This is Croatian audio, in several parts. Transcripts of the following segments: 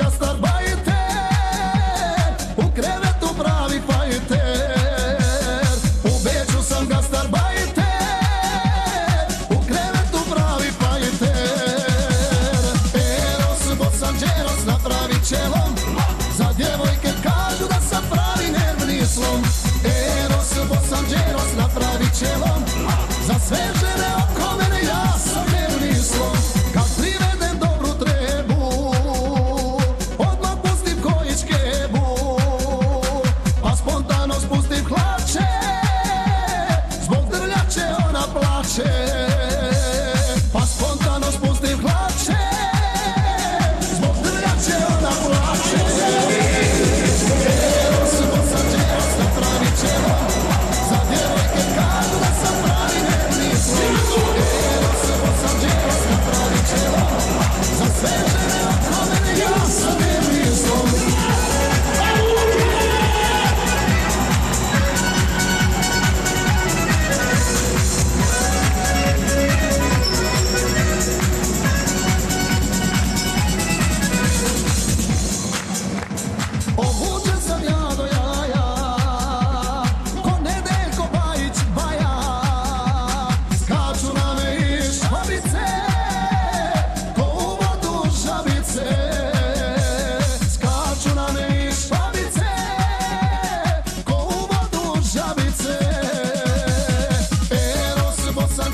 Rastafari.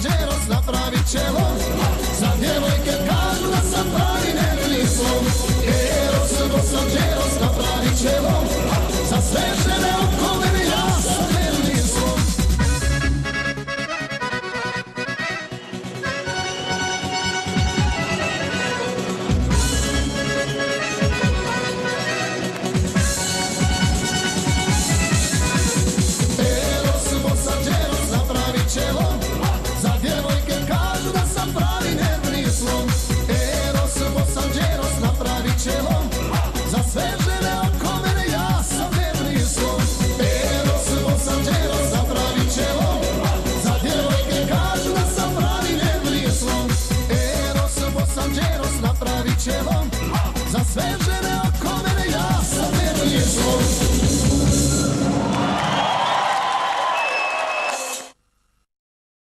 Đeros napravi čelo Za djevojke kažu da sam pravi ne nisu Eros, Gosan Đeros napravi čelo Fez